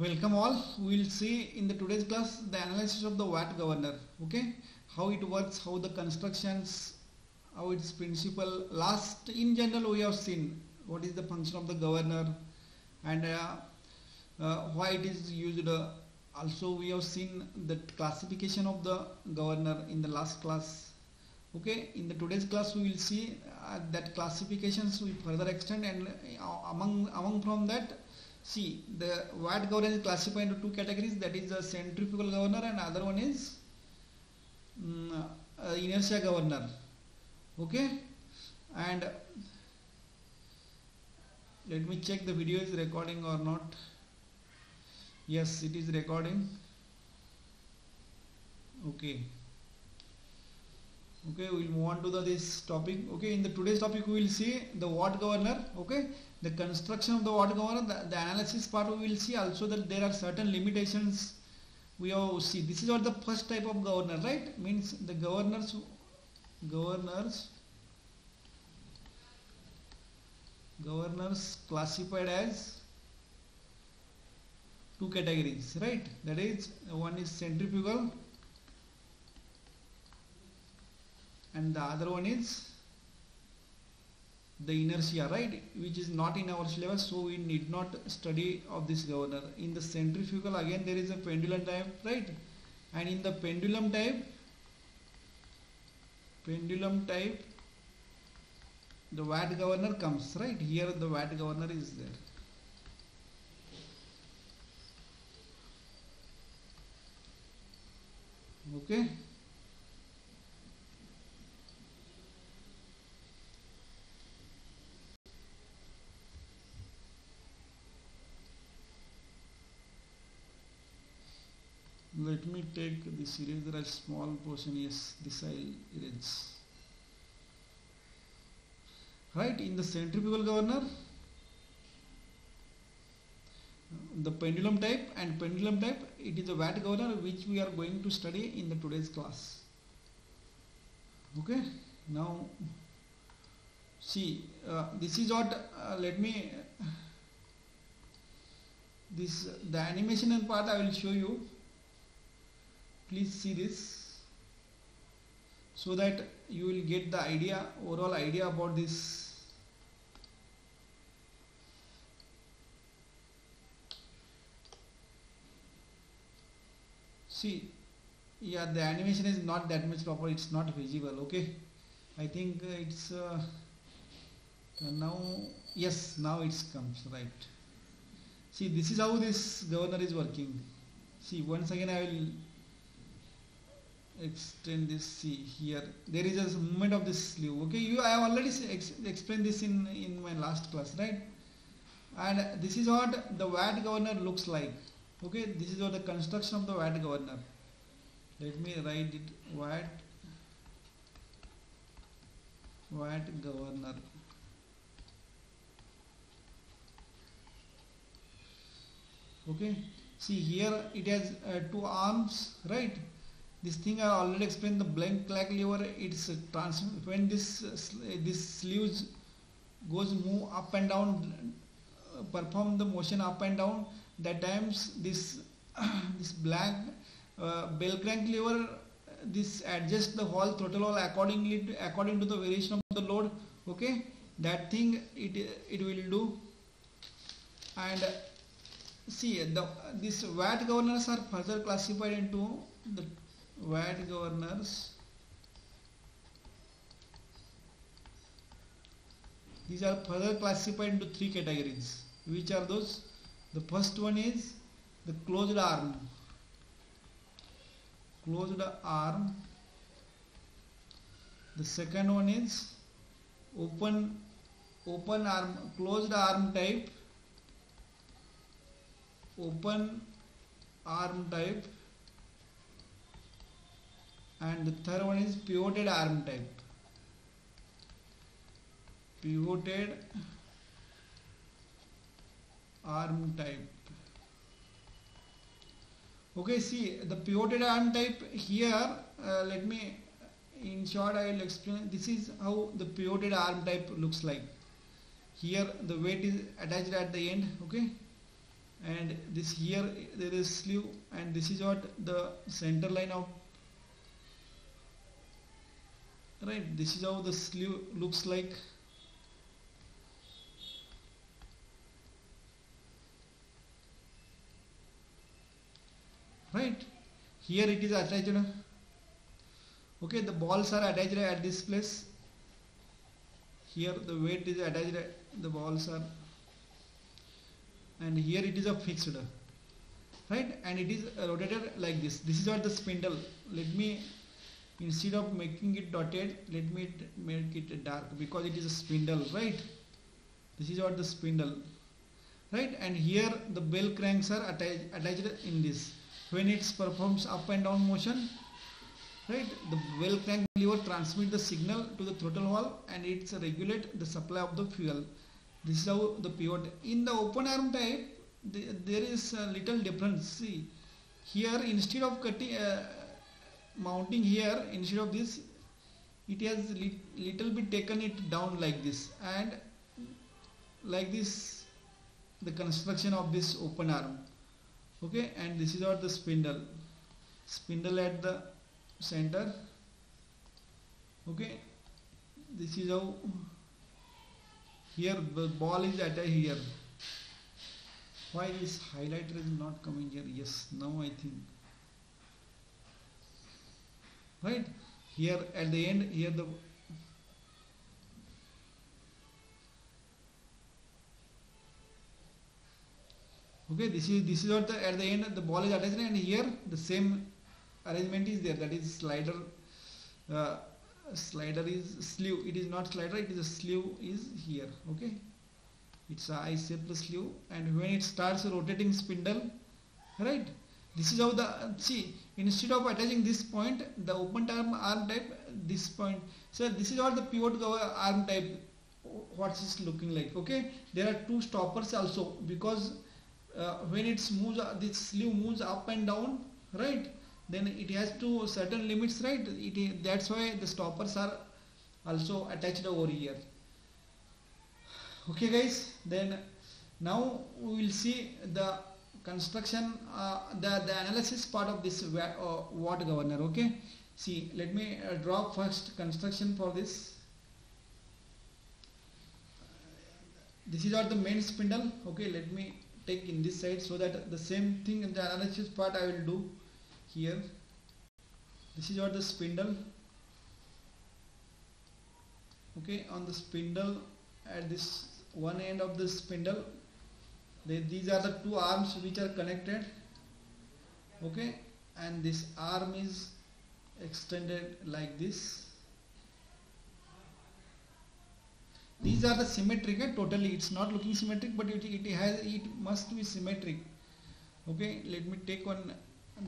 welcome all. We will see in the today's class the analysis of the watt governor okay? How it works how the constructions how its principle last in general we have seen what is the function of the governor and uh, uh, why it is used. Uh, also we have seen the classification of the governor in the last class okay? In the today's class we will see uh, that classifications we further extend and uh, among among from that see the watt governor is classified into two categories. That is the centrifugal governor and other one is um, uh, inertia governor. Okay? And let me check the video is recording or not. Yes it is recording. Okay okay we'll move on to the this topic. Okay in the today's topic we will see the watt governor. Okay the construction of the watt governor the, the analysis part we will see. Also that there are certain limitations we have see this is what the first type of governor right? Means the governors governors governors classified as two categories right? That is one is centrifugal and the other one is the inertia right? Which is not in our syllabus so we need not study of this governor. In the centrifugal again there is a pendulum type right? And in the pendulum type pendulum type the watt governor comes right? Here the watt governor is there. Okay let me take this eraser as small portion yes this I'll erase right in the centrifugal governor the pendulum type and pendulum type it is a watt governor which we are going to study in the today's class. Okay now see uh, this is what uh, let me this the animation and part I will show you please see this so that you will get the idea overall idea about this. See yeah the animation is not that much proper it's not visible okay? I think it's uh, now yes now it comes right. See this is how this governor is working. See once again I will extend this C here. There is a movement of this sleeve okay you I have already ex explained this in in my last class right? And this is what the watt governor looks like. Okay this is what the construction of the watt governor. Let me write it. Watt watt governor. Okay see here it has uh, two arms right this thing I already explained the bell crank lever it's trans when this uh, this sleeves goes move up and down uh, perform the motion up and down that times this this black uh, bell crank lever this adjust the whole throttle all accordingly to, according to the variation of the load okay? That thing it it will do. And see the this watt governors are further classified into the watt governors these are further classified into three categories. Which are those? The first one is the closed arm. Closed arm. The second one is open open arm closed arm type. Open arm type and the third one is pivoted arm type. Pivoted arm type. Okay see the pivoted arm type here uh, let me in short I will explain. This is how the pivoted arm type looks like. Here the weight is attached at the end okay? And this here there is sleeve and this is what the center line of right this is how the sleeve looks like. Right here it is attached okay the balls are attached at this place. Here the weight is attached the balls are and here it is a fixed right? And it is rotated like this. This is what the spindle. Let me instead of making it dotted let me make it dark because it is a spindle right? This is what the spindle right? And here the bell cranks are attached, attached in this. When it performs up and down motion right? The bell crank lever transmit the signal to the throttle valve and it's regulate the supply of the fuel. This is how the pivot. In the open arm type the, there is a little difference. See here instead of cutting uh, mounting here instead of this it has li little bit taken it down like this. And like this the construction of this open arm. Okay and this is what the spindle. Spindle at the center. Okay this is how here the ball is at here. Why this highlighter is not coming here? Yes now I think right? Here at the end here the okay this is this is what the at the end the ball is attached and here the same arrangement is there. That is slider uh, slider is sleeve it is not slider it is a sleeve is here. Okay? It's a I shaped sleeve and when it starts rotating spindle right this is how the see instead of attaching this point the open arm arm type this point. So this is all the pivot arm type. What is looking like okay? There are two stoppers also because uh, when it moves uh, this sleeve moves up and down right? Then it has to certain limits right? It that's why the stoppers are also attached over here. Okay guys? Then now we will see the construction uh, the the analysis part of this uh, watt governor okay? See let me uh, draw first construction for this. This is not the main spindle okay? Let me take in this side so that the same thing in the analysis part I will do here. This is what the spindle. Okay on the spindle at this one end of the spindle these are the two arms which are connected okay? And this arm is extended like this. These are the symmetric eh? totally. It's not looking symmetric but it, it has it must be symmetric. Okay let me take one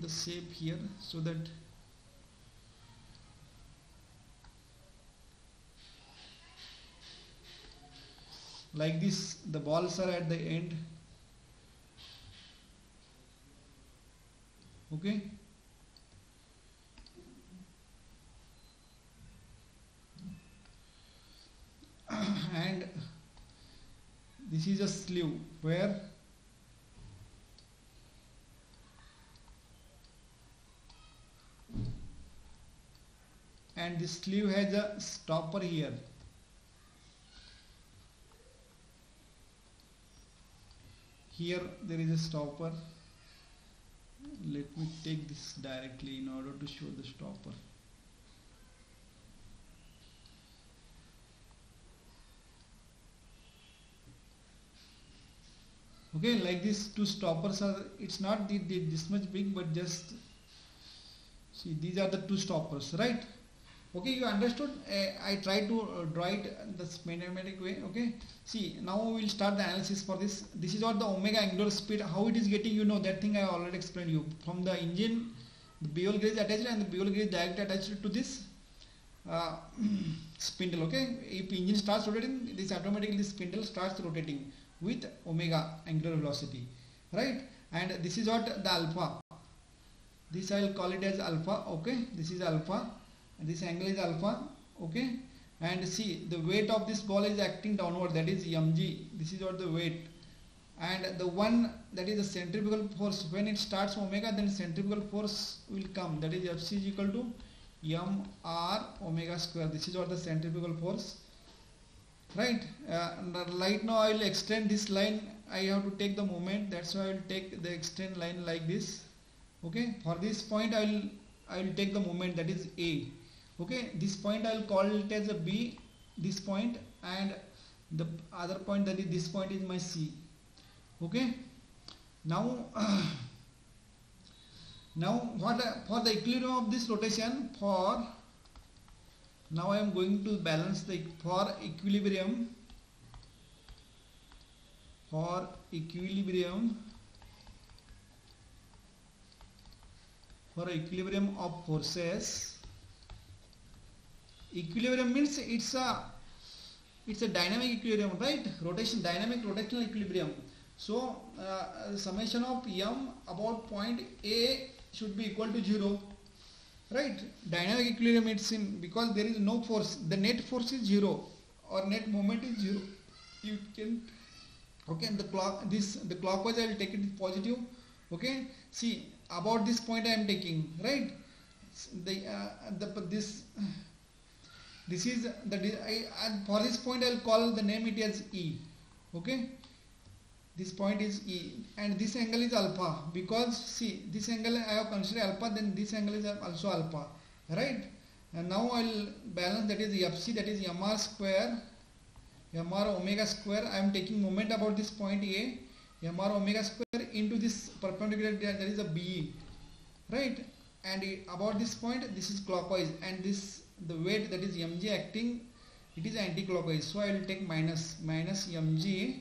the shape here so that like this the balls are at the end okay and this is a sleeve where and this sleeve has a stopper here. Here there is a stopper me take this directly in order to show the stopper. Okay like this two stoppers are it's not the, the, this much big but just see these are the two stoppers right okay you understood. Uh, I try to uh, draw it the schematic way okay? See now we will start the analysis for this. This is what the omega angular speed how it is getting you know that thing I already explained you. From the engine the bevel gauge attached and the bevel gauge directly attached to this uh, spindle okay? If engine starts rotating this automatically this spindle starts rotating with omega angular velocity right? And this is what the alpha this I will call it as alpha okay? This is alpha this angle is alpha okay? And see the weight of this ball is acting downward that is mg. This is what the weight. And the one that is the centrifugal force when it starts omega then centrifugal force will come. That is fc is equal to m r omega square. This is what the centrifugal force right? Uh, right now i will extend this line. I have to take the moment. That's why i will take the extend line like this okay? For this point i will i will take the moment. That is a okay this point i will call it as a b this point and the other point that is this point is my c. Okay? Now now what for the equilibrium of this rotation for now I am going to balance the for equilibrium for equilibrium for equilibrium of forces equilibrium means it's a it's a dynamic equilibrium right? Rotation dynamic rotational equilibrium. So uh, summation of m about point a should be equal to 0 right? Dynamic equilibrium it's in because there is no force the net force is 0 or net moment is 0 you can okay the clock this the clockwise i will take it positive okay? See about this point i am taking right? The uh, the this this is the I, and for this point i will call the name it as e okay? This point is E and this angle is alpha because see this angle I have considered alpha then this angle is also alpha right? And now I will balance that is FC that is mr square mr omega square. I am taking moment about this point A mr omega square into this perpendicular that is a BE right? And about this point this is clockwise and this the weight that is mg acting it is anti-clockwise. So I will take minus minus mg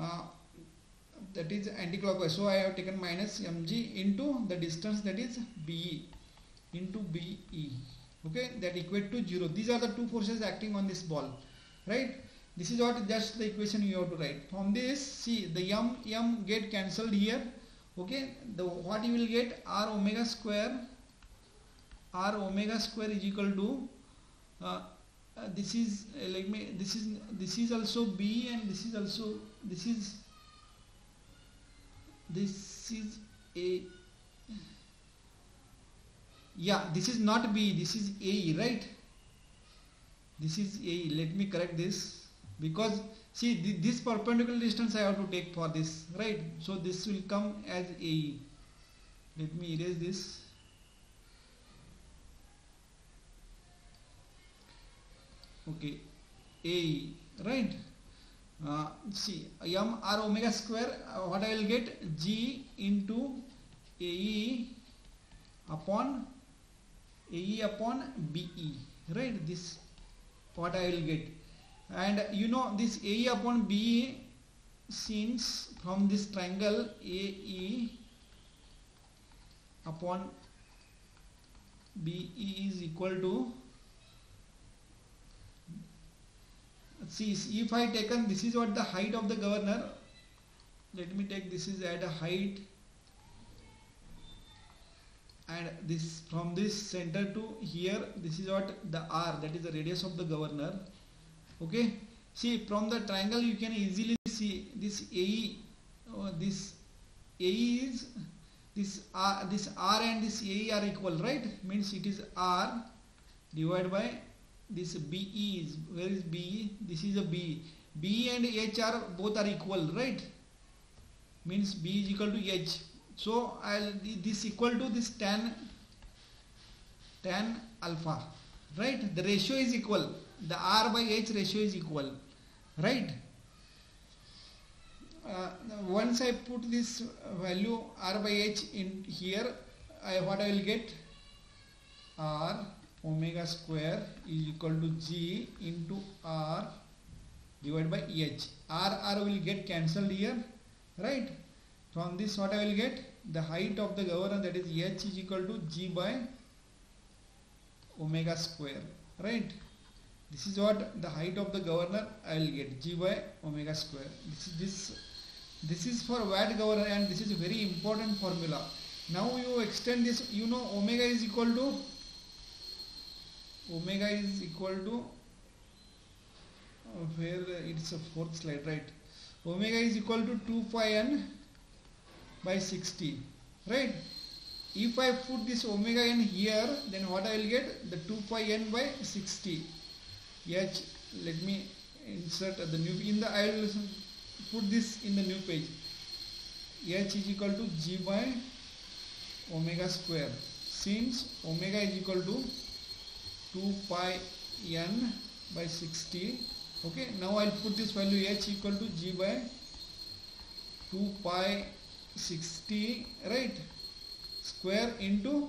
uh, that is anti-clockwise. So I have taken minus mg into the distance that is BE into BE okay that equate to 0 these are the two forces acting on this ball right? This is what just the equation you have to write. From this see the m m get cancelled here. Okay the what you will get r omega square r omega square is equal to uh, uh, this is uh, like me this is this is also b and this is also this is this is a. Yeah this is not b this is a right? This is a let me correct this. Because see th this perpendicular distance I have to take for this right? So this will come as a. Let me erase this okay. A right? Uh, see m r omega square uh, what I will get? G into ae upon ae upon be right? This what I will get. And you know this ae upon be since from this triangle ae upon be is equal to see if I taken this is what the height of the governor. Let me take this is at a height. And this from this center to here this is what the R that is the radius of the governor. Okay? See from the triangle you can easily see this AE uh, this AE is this R this R and this AE are equal right? Means it is R divided by this BE is where is BE this is a B. B and H are both are equal right? Means B is equal to H. So I'll this equal to this tan tan alpha right? The ratio is equal. The R by H ratio is equal right? Uh, once I put this value R by H in here I, what I will get? R omega square is equal to g into r divided by h. R r will get cancelled here right? From this what i will get? The height of the governor that is h is equal to g by omega square right? This is what the height of the governor i will get g by omega square. This is this this is for watt governor and this is a very important formula. Now you extend this you know omega is equal to omega is equal to uh, where it's a fourth slide right? Omega is equal to 2 pi n by 60 right? If I put this omega n here then what I will get? The 2 pi n by 60 h let me insert the new in the I will put this in the new page. H is equal to g by omega square. Since omega is equal to 2 pi n by 60 okay now I'll put this value h equal to g by 2 pi 60 right? Square into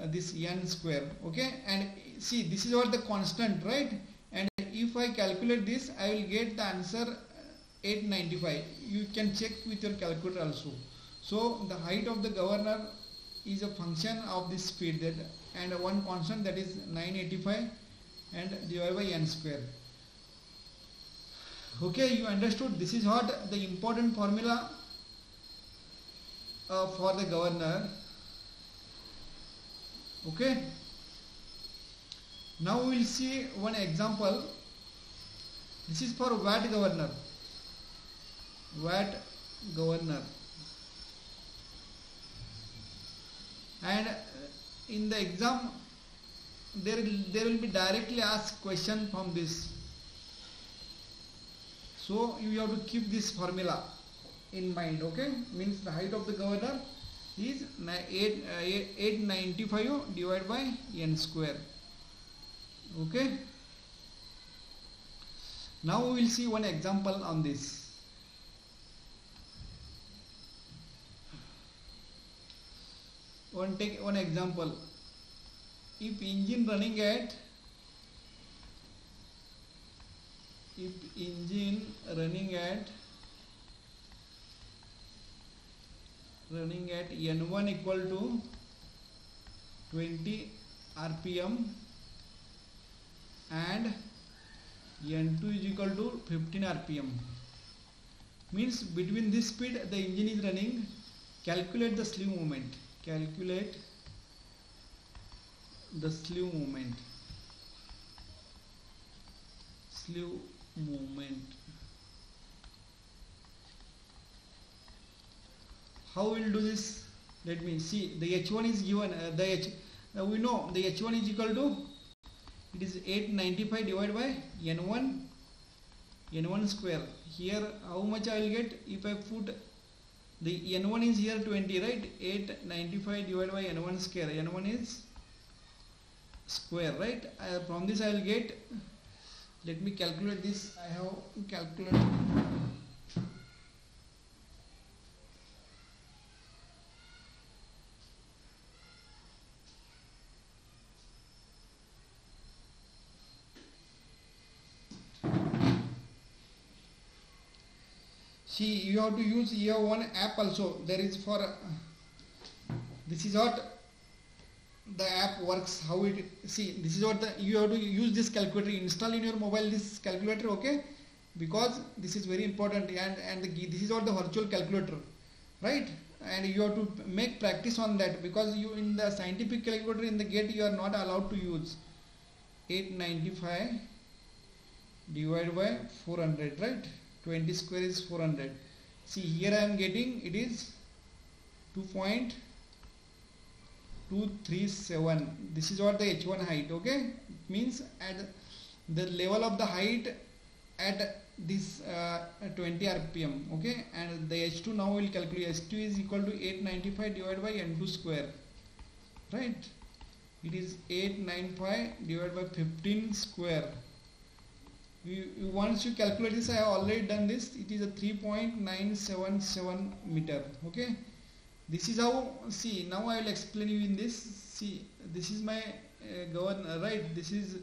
uh, this n square. Okay and see this is what the constant right? And if I calculate this I will get the answer uh, 895 you can check with your calculator also. So the height of the governor is a function of this speed that and one constant that is 985 and divided by n square. Okay you understood. This is what the important formula uh, for the governor. Okay. Now we will see one example. This is for watt governor. Watt governor and in the exam there there will be directly asked question from this. So you have to keep this formula in mind okay? Means the height of the governor is 8, uh, 895 divided by n square okay? Now we will see one example on this one take one example. If engine running at if engine running at running at n1 equal to 20 rpm and n2 is equal to 15 rpm means between this speed the engine is running. Calculate the sleeve moment calculate the sleeve moment. Sleeve movement how we'll do this? Let me see. The h1 is given uh, the h uh, we know the h1 is equal to it is 895 divided by n1 n1 square. Here how much I will get if I put the n1 is here 20 right? 895 divided by n1 square. N1 is square right? Uh, from this I will get let me calculate this. I have calculated see you have to use here one app also. There is for this is what the app works how it see this is what the you have to use this calculator. Install in your mobile this calculator okay? Because this is very important and and the, this is what the virtual calculator right? And you have to make practice on that because you in the scientific calculator in the gate you are not allowed to use. 895 divided by 400 right 20 square is 400 see here I am getting it is 2.237 this is what the h1 height okay? It means at the level of the height at this uh, 20 rpm okay? And the h2 now will calculate. H2 is equal to 895 divided by n2 square right? It is 895 divided by 15 square you, once you calculate this I have already done this. It is a 3.977 meter okay? This is how see now I will explain you in this. See this is my uh, governor right? This is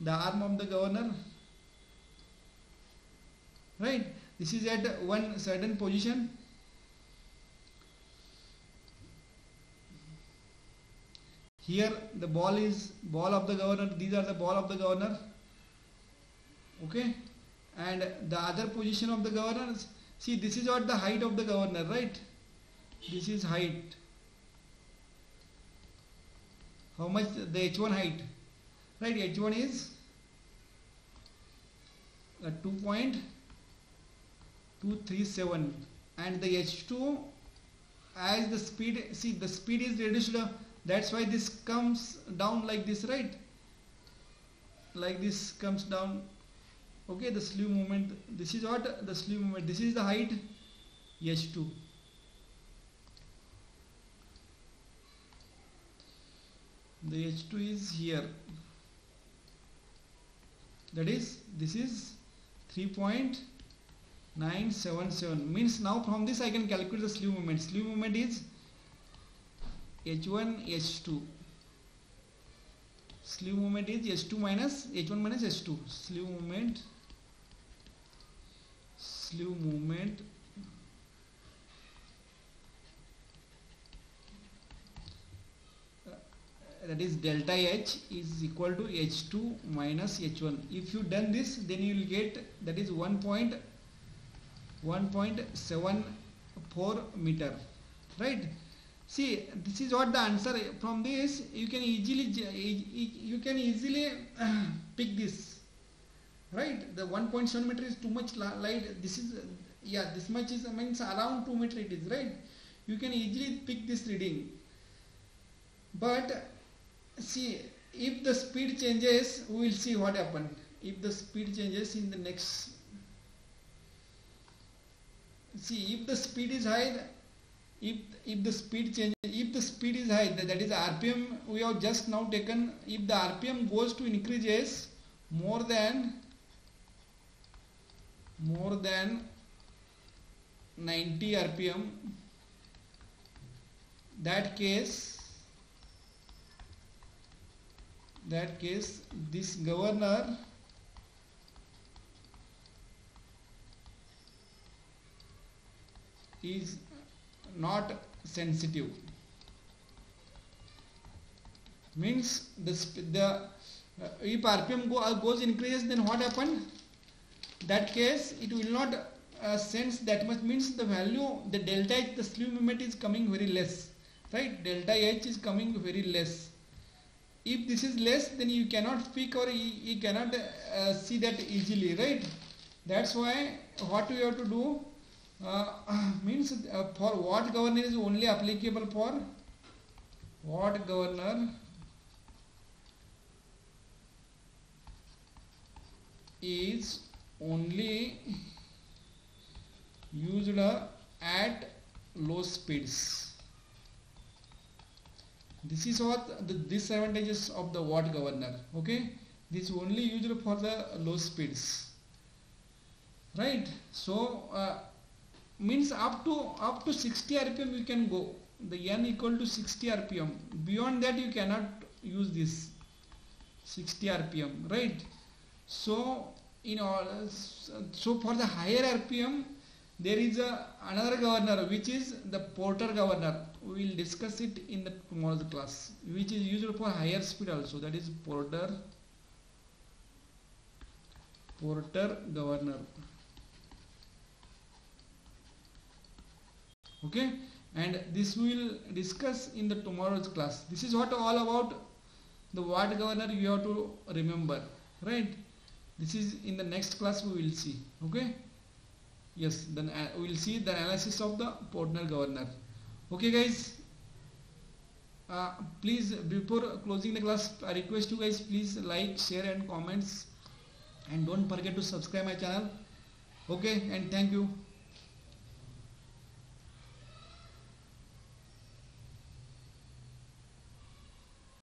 the arm of the governor right? This is at one certain position. Here the ball is ball of the governor these are the ball of the governor okay? And the other position of the governor see this is what the height of the governor right? This is height. How much the h1 height? Right h1 is uh, 2.2 237 and the h2 as the speed see the speed is reduced. That's why this comes down like this right? Like this comes down okay the sleeve movement this is what the sleeve movement this is the height h2 the h2 is here. That is this is 3.977 means now from this I can calculate the sleeve movement sleeve movement is h1 h2 sleeve movement is h2 minus h1 minus h2 sleeve movement sleeve movement. Uh, that is delta H is equal to H2 minus H1 if you done this then you will get that is 1.1.74 meter right? See this is what the answer from this. You can easily you can easily pick this right? The 1.7 meter is too much light. This is yeah this much is means around 2 meter it is right? You can easily pick this reading. But see if the speed changes we will see what happen if the speed changes in the next see if the speed is high if if the speed changes if the speed is high that is rpm we have just now taken. If the rpm goes to increases more than more than 90 rpm that case that case this governor is not sensitive. Means the, the uh, if rpm go, goes increases then what happen that case it will not uh, sense that much means the value the delta h the sleeve movement is coming very less right? Delta h is coming very less. If this is less then you cannot speak or you, you cannot uh, see that easily right? That's why what we have to do uh, means uh, for what governor is only applicable for? What governor? Is only used at low speeds. This is what the disadvantages of the watt governor okay? This only used for the low speeds right? So uh, means up to up to 60 rpm you can go. The n equal to 60 rpm beyond that you cannot use this 60 rpm right? So in so for the higher rpm there is a another governor which is the porter governor. We will discuss it in the tomorrow's class which is used for higher speed also. That is porter porter governor. Okay? And this we will discuss in the tomorrow's class. This is what all about the watt governor you have to remember right this is in the next class we will see okay? Yes then uh, we will see the analysis of the Porter governor. Okay guys? Uh, please before closing the class I request you guys please like share and comments. And don't forget to subscribe my channel. Okay and thank you